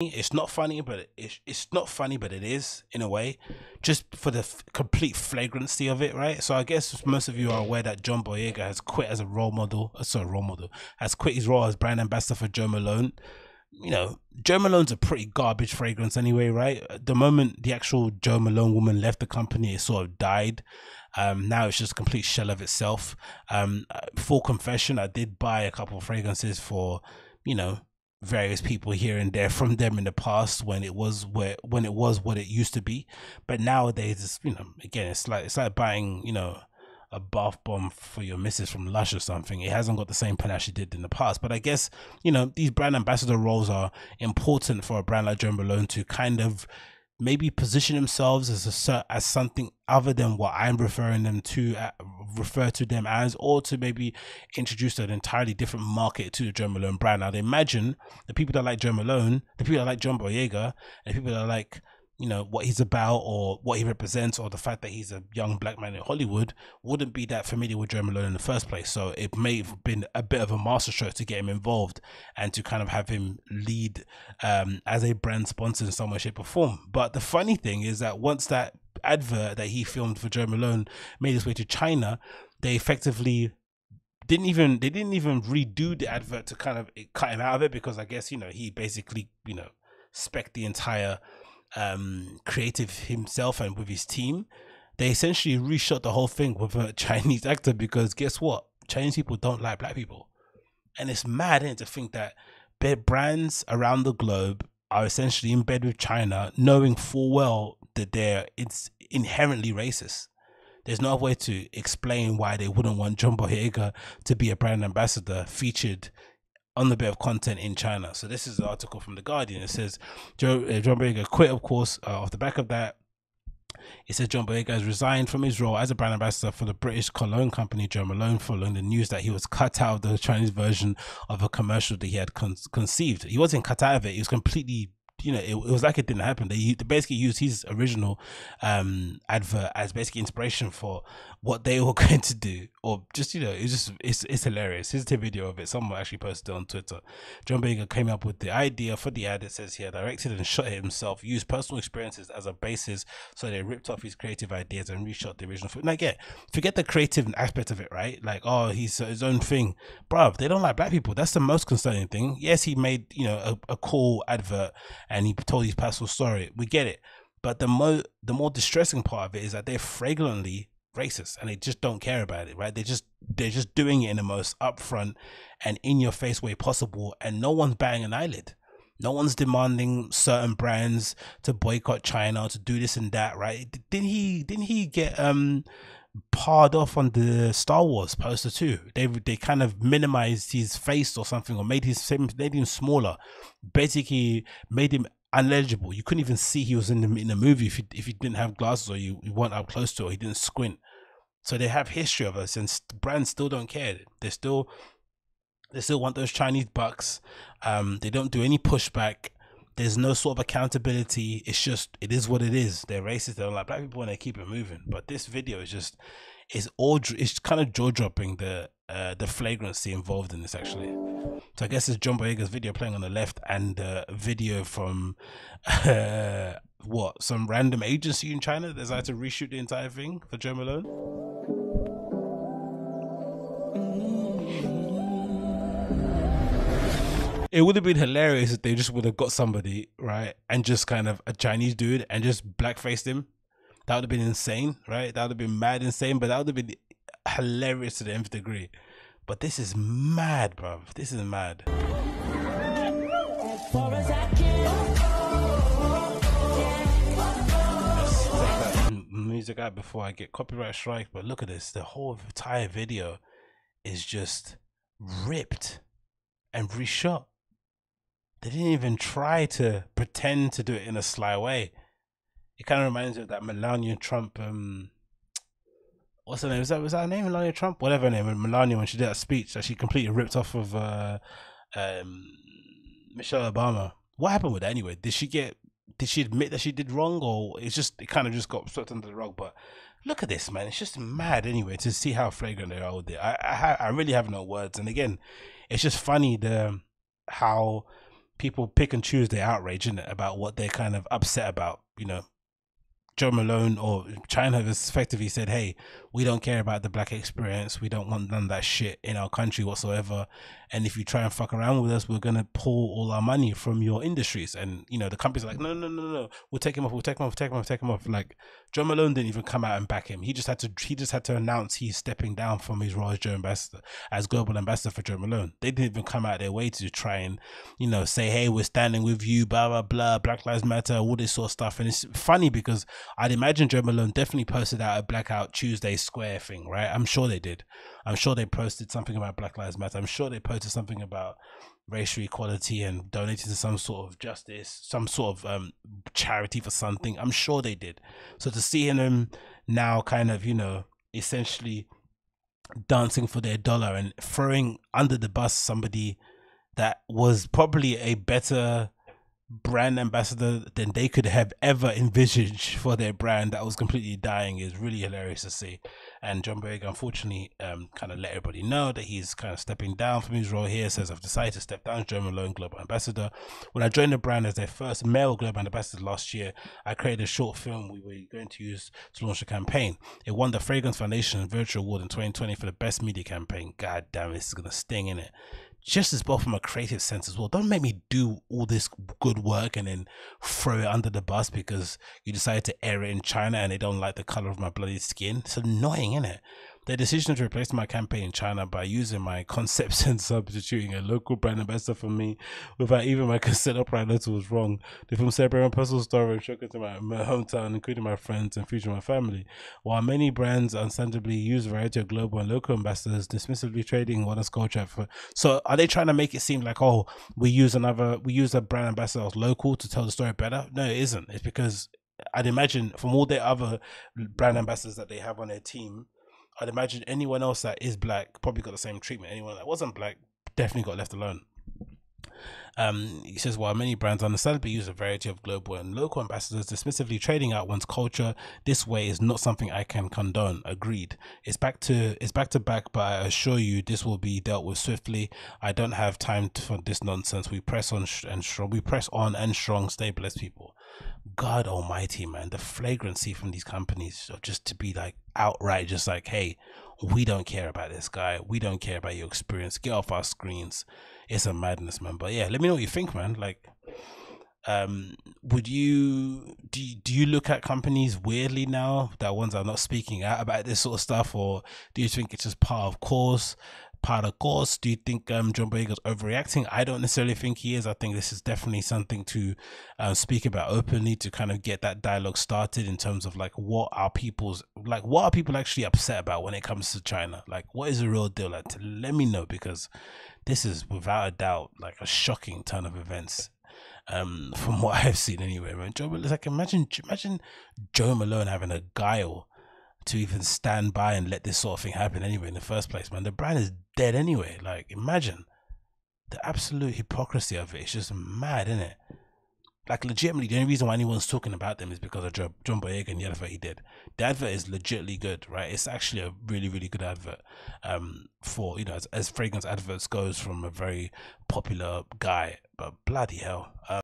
It's not funny, but it's it's not funny, but it is in a way, just for the complete flagrancy of it, right? So I guess most of you are aware that John Boyega has quit as a role model. Uh, sorry, role model has quit his role as brand ambassador for Jo Malone. You know, Jo Malone's a pretty garbage fragrance anyway, right? The moment the actual Jo Malone woman left the company, it sort of died. Um, now it's just a complete shell of itself. Um, uh, full confession, I did buy a couple of fragrances for, you know, various people here and there from them in the past when it was where when it was what it used to be. But nowadays it's you know again it's like it's like buying you know a bath bomb for your missus from lush or something. It hasn't got the same panache it did in the past. But i guess you know these brand ambassador roles are important for a brand like John Malone to kind of maybe position themselves as a as something other than what I'm referring them to uh, refer to them as, or to maybe introduce an entirely different market to the Jo Malone brand. Now, they imagine the people that like Jo Malone, the people that like John Boyega, and people that like you know what he's about or what he represents or the fact that he's a young black man in Hollywood wouldn't be that familiar with Jo Malone in the first place. So it may have been a bit of a masterstroke to get him involved and to kind of have him lead um, as a brand sponsor in some way, shape, or form. But the funny thing is that once that advert that he filmed for Jo Malone made its way to China, they effectively didn't even they didn't even redo the advert to kind of cut him out of it because I guess you know he basically you know spec the entire um, creative himself and with his team, they essentially reshot the whole thing with a Chinese actor because guess what? Chinese people don't like black people. And it's mad it, to think that brands around the globe are essentially in bed with China, knowing full well that they're it's inherently racist. There's no way to explain why they wouldn't want John Boyega to be a brand ambassador featured on the bit of content in China. So this is an article from the Guardian. It says Joe uh, John Boyega quit, of course, uh, off the back of that. It says John Boyega has resigned from his role as a brand ambassador for the British cologne company Jo Malone following the news that he was cut out of the Chinese version of a commercial that he had con- conceived. He wasn't cut out of it. He was completely you know, it, it, was like it didn't happen. They, they basically used his original um, advert as basically inspiration for what they were going to do, or just you know, it's just it's it's hilarious. Here's the video of it. Someone actually posted on Twitter. John Boyega came up with the idea for the ad. It says here, directed and shot it himself. Used personal experiences as a basis, so they ripped off his creative ideas and reshot the original. Film. Like, yeah, forget the creative aspect of it, right? Like, oh, he's his own thing, bruv. They don't like black people. That's the most concerning thing. Yes, he made you know a, a cool advert and he told his personal story. We get it. But the more the more distressing part of it is that they're flagrantly racist and they just don't care about it, right? They're just they're just doing it in the most upfront and in your face way possible, and no one's batting an eyelid. No one's demanding certain brands to boycott China to do this and that, right? Didn't he? Didn't he get um parred off on the Star Wars poster too. They they kind of minimized his face or something, or made his made him smaller. Basically, made him unlegible. You couldn't even see he was in the in the movie if you if you didn't have glasses or you, you weren't up close to it. He didn't squint. So they have history of us, and brands still don't care. They still they still want those Chinese bucks. Um, they don't do any pushback. There's no sort of accountability. It's just it is what it is. They're racist. They're like black people and they keep it moving. But this video is just it's all it's kind of jaw dropping the uh, the flagrancy involved in this actually. So I guess it's John Boyega's video playing on the left and a video from uh, what some random agency in China that decided to reshoot the entire thing for Jo Malone. it would have been hilarious if they just would have got somebody right and just kind of a Chinese dude and just blackfaced him. That would have been insane, right? That would have been mad insane, but that would have been hilarious to the nth degree. But this is mad, bro. This is mad. music out before I get copyright strike, but look at this. The whole entire video is just ripped and reshot. They didn't even try to pretend to do it in a sly way. It kind of reminds me of that Melania Trump. Um, what's her name? Was that was that her name? Melania Trump, whatever her name. Melania when she did that speech that she completely ripped off of uh, um, Michelle Obama. What happened with that anyway? Did she get? Did she admit that she did wrong, or it's just it kind of just got swept under the rug? But look at this, man. It's just mad anyway to see how flagrant they are with it. I I, I really have no words. And again, it's just funny the how people pick and choose their outrage in it about what they're kind of upset about. You know, Jo Malone or China has effectively said, "Hey, we don't care about the black experience. We don't want none of that shit in our country whatsoever. And if you try and fuck around with us, we're gonna pull all our money from your industries." And you know, the companies are like, "No, no, no, no. We'll take him off. We'll take him off. Take him off. Take him off." Like Jo Malone didn't even come out and back him. He just had to. He just had to announce he's stepping down from his role as Joe ambassador, as global ambassador for Jo Malone. They didn't even come out their way to try and, you know, say, "Hey, we're standing with you." Blah blah blah. Black Lives Matter. All this sort of stuff. And it's funny because I'd imagine Jo Malone definitely posted out a Blackout Tuesday Square thing, right? I'm sure they did. I'm sure they posted something about Black Lives Matter. I'm sure they posted something about racial equality and donated to some sort of justice, some sort of um, charity for something. I'm sure they did. So to see them now kind of, you know, essentially dancing for their dollar and throwing under the bus somebody that was probably a better brand ambassador than they could have ever envisaged for their brand that was completely dying is really hilarious to see. And John Boyega unfortunately um, kind of let everybody know that he's kind of stepping down from his role here. Says I've decided to step down as Jo Malone Global Ambassador. When I joined the brand as their first male global ambassador last year, I created a short film we were going to use to launch a campaign. It won the Fragrance Foundation Virtual Award in 2020 for the best media campaign. God damn, this is gonna sting in it just as well from a creative sense as well. Don't make me do all this good work and then throw it under the bus because you decided to air it in China and they don't like the color of my bloody skin. It's annoying, isn't it? The decision to replace my campaign in China by using my concepts and substituting a local brand ambassador for me without even my consent or prior notice was wrong. The film celebrated my personal story and shook into my, my hometown, including my friends and future my family. While many brands understandably use a variety of global and local ambassadors, dismissively trading what is culture for. So are they trying to make it seem like, oh, we use another, we use a brand ambassador that's local to tell the story better? No, it isn't. It's because I'd imagine from all the other brand ambassadors that they have on their team, I'd imagine anyone else that is black probably got the same treatment. Anyone that wasn't black definitely got left alone. Um, he says, while many brands understandably use a variety of global and local ambassadors, dismissively trading out one's culture this way is not something I can condone. Agreed. It's back to it's back to back, but I assure you this will be dealt with swiftly. I don't have time for this nonsense. We press on and strong. We press on and strong. Stay blessed, people. God Almighty, man, the flagrancy from these companies of just to be like outright, just like, hey, we don't care about this guy. We don't care about your experience. Get off our screens. It's a madness, man. But yeah, let me know what you think, man. Like, um, would you do? You, do you look at companies weirdly now that ones are not speaking out about this sort of stuff, or do you think it's just part of course? Of course. Do you think um, John Boyega's overreacting? I don't necessarily think he is. I think this is definitely something to uh, speak about openly to kind of get that dialogue started in terms of like what are people's like what are people actually upset about when it comes to China? Like what is the real deal? Like let me know because this is without a doubt like a shocking turn of events um, from what I've seen anyway, man. Joe, like imagine, imagine Jo Malone having a guile to even stand by and let this sort of thing happen anyway in the first place, man. The brand is dead anyway. Like, imagine the absolute hypocrisy of it. It's just mad, isn't it? Like, legitimately, the only reason why anyone's talking about them is because of John, John Boyega and the advert he did. The advert is legitimately good, right? It's actually a really, really good advert. Um, for you know, as, as fragrance adverts goes from a very popular guy, but bloody hell. Um,